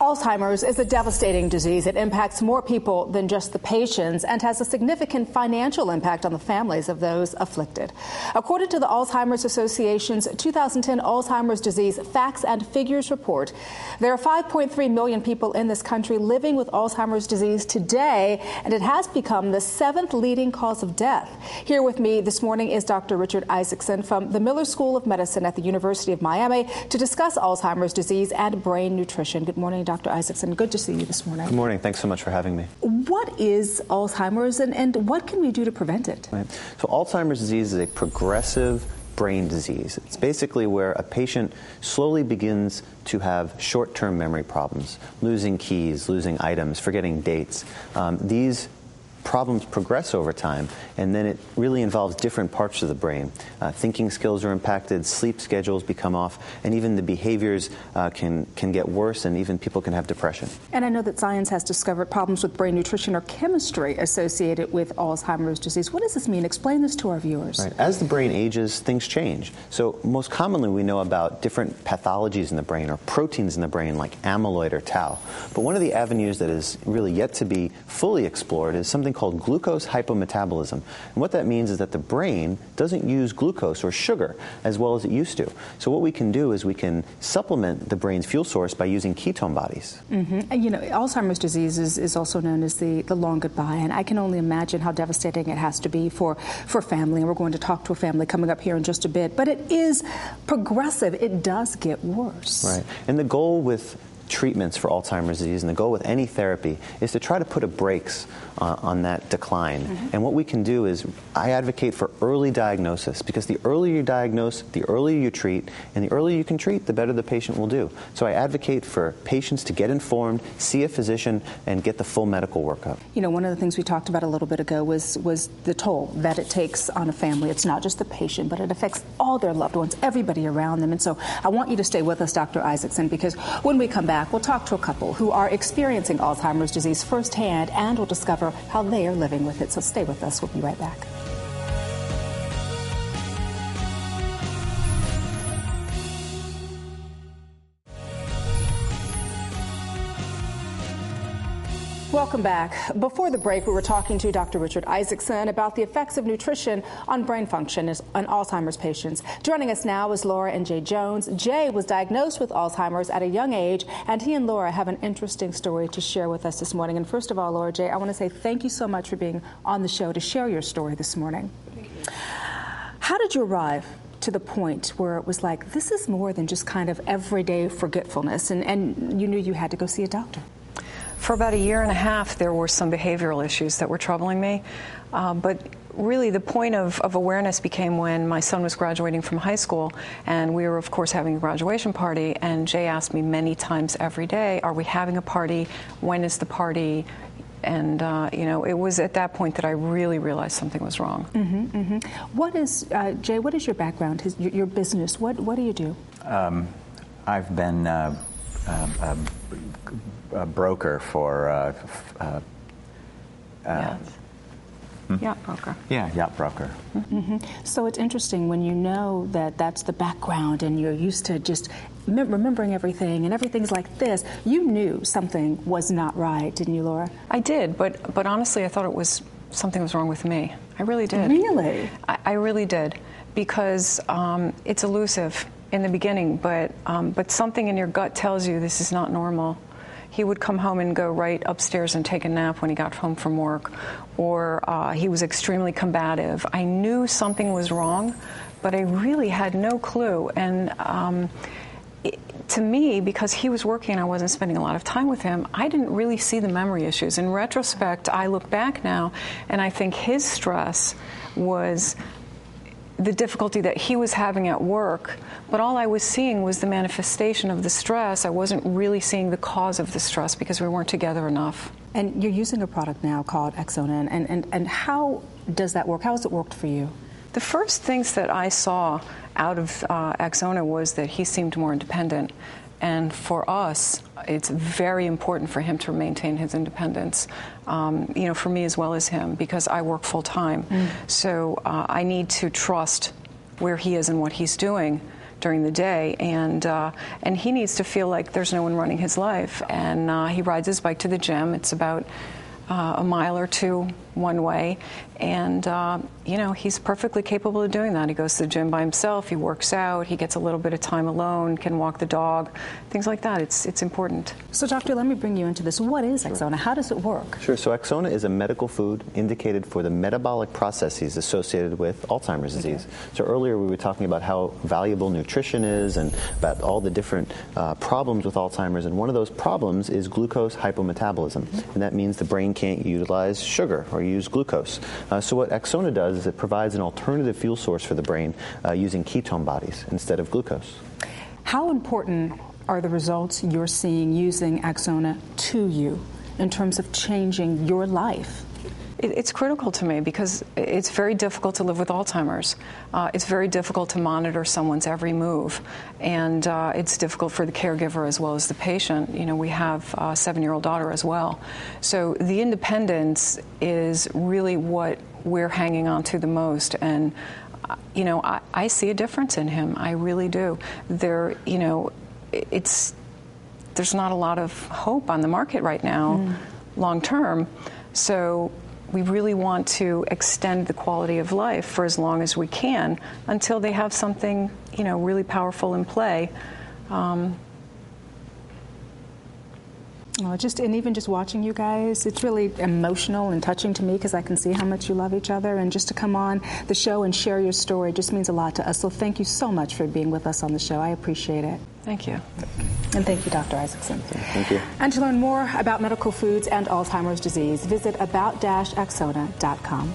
Alzheimer's is a devastating disease. It impacts more people than just the patients and has a significant financial impact on the families of those afflicted. According to the Alzheimer's Association's 2010 Alzheimer's Disease Facts and Figures report, there are 5.3 million people in this country living with Alzheimer's disease today, and it has become the seventh leading cause of death. Here with me this morning is Dr. Richard Isaacson from the Miller School of Medicine at the University of Miami to discuss Alzheimer's disease and brain nutrition. Good morning, Dr. Isaacson. Good to see you this morning. Good morning. Thanks so much for having me. What is Alzheimer's and, and what can we do to prevent it? Right. So, Alzheimer's disease is a progressive brain disease. It's basically where a patient slowly begins to have short term memory problems, losing keys, losing items, forgetting dates. Um, these problems progress over time, and then it really involves different parts of the brain. Uh, thinking skills are impacted, sleep schedules become off, and even the behaviors uh, can, can get worse, and even people can have depression. And I know that science has discovered problems with brain nutrition or chemistry associated with Alzheimer's disease. What does this mean? Explain this to our viewers. Right. As the brain ages, things change. So, most commonly, we know about different pathologies in the brain or proteins in the brain, like amyloid or tau. But one of the avenues that is really yet to be fully explored is something called glucose hypometabolism. And what that means is that the brain doesn't use glucose or sugar as well as it used to. So what we can do is we can supplement the brain's fuel source by using ketone bodies. Mm-hmm. And, you know, Alzheimer's disease is, is also known as the, the long goodbye, and I can only imagine how devastating it has to be for, for family. And we're going to talk to a family coming up here in just a bit. But it is progressive. It does get worse. Right. And the goal with treatments for Alzheimer's disease and the goal with any therapy is to try to put a brakes uh, on that decline. Mm-hmm. And what we can do is I advocate for early diagnosis because the earlier you diagnose, the earlier you treat, and the earlier you can treat, the better the patient will do. So I advocate for patients to get informed, see a physician, and get the full medical workup. You know, one of the things we talked about a little bit ago was was the toll that it takes on a family. It's not just the patient, but it affects all their loved ones, everybody around them. And so I want you to stay with us, Dr. Isaacson, because when we come back, we'll talk to a couple who are experiencing Alzheimer's disease firsthand and we'll discover how they are living with it. So stay with us. We'll be right back. Welcome back. Before the break, we were talking to Dr. Richard Isaacson about the effects of nutrition on brain function in Alzheimer's patients. Joining us now is Laura and Jay Jones. Jay was diagnosed with Alzheimer's at a young age, and he and Laura have an interesting story to share with us this morning. And first of all, Laura Jay, I want to say thank you so much for being on the show to share your story this morning. How did you arrive to the point where it was like, this is more than just kind of everyday forgetfulness, and, and you knew you had to go see a doctor? For about a year and a half, there were some behavioral issues that were troubling me. Uh, but really, the point of, of, awareness became when my son was graduating from high school, and we were, of course, having a graduation party. And Jay asked me many times every day, Are we having a party? When is the party? And, uh, you know, it was at that point that I really realized something was wrong. Mm-hmm, mm-hmm. What is, uh, Jay, what is your background, his, your, your, business? What, what do you do? Um, I've been uh, uh a broker for. Uh, uh, uh hmm? Yacht broker. Yeah, yacht broker. Mm-hmm. So it's interesting when you know that that's the background and you're used to just remembering everything and everything's like this. You knew something was not right, didn't you, Laura? I did, but but honestly, I thought it was something was wrong with me. I really did. Really? I, I really did, because um, it's elusive in the beginning, but um, but something in your gut tells you this is not normal he would come home and go right upstairs and take a nap when he got home from work, or uh, he was extremely combative. I knew something was wrong, but I really had no clue. And um, it, to me, because he was working and I wasn't spending a lot of time with him, I didn't really see the memory issues. In retrospect, I look back now and I think his stress was the difficulty that he was having at work, but all I was seeing was the manifestation of the stress. I wasn't really seeing the cause of the stress because we weren't together enough. And you're using a product now called Axona, and, and, and how does that work? How has it worked for you? The first things that I saw out of uh, Axona was that he seemed more independent. And for us, it's very important for him to maintain his independence, um, you know, for me as well as him, because I work full time. Mm. So uh, I need to trust where he is and what he's doing during the day, and uh, and he needs to feel like there's no one running his life. And uh, he rides his bike to the gym. It's about uh, a mile or two one way. And, uh, you know, he's perfectly capable of doing that. He goes to the gym by himself, he works out, he gets a little bit of time alone, can walk the dog, things like that. It's, it's important. So, doctor, let me bring you into this. What is Axona? How does it work? Sure. So, Axona is a medical food indicated for the metabolic processes associated with Alzheimer's disease. Okay. So, earlier we were talking about how valuable nutrition is and about all the different uh, problems with Alzheimer's. And one of those problems is glucose hypometabolism. Mm-hmm. And that means the brain can't utilize sugar or use glucose. Uh, so what Axona does is it provides an alternative fuel source for the brain uh, using ketone bodies instead of glucose. How important are the results you're seeing using Axona to you in terms of changing your life? It's critical to me because it's very difficult to live with Alzheimer's. Uh, it's very difficult to monitor someone's every move, and uh, it's difficult for the caregiver as well as the patient. You know, we have a seven-year-old daughter as well, so the independence is really what we're hanging on to the most, and uh, you know, I, I see a difference in him. I really do. There, you know, it's there's not a lot of hope on the market right now, mm. long term. So we really want to extend the quality of life for as long as we can until they have something, you know, really powerful in play. Um, well, just and even just watching you guys, it's really emotional and touching to me because I can see how much you love each other, and just to come on the show and share your story just means a lot to us. So thank you so much for being with us on the show. I appreciate it. Thank you. And thank you, Dr. Isaacson. Thank you. And to learn more about medical foods and Alzheimer's disease, visit about-axona.com.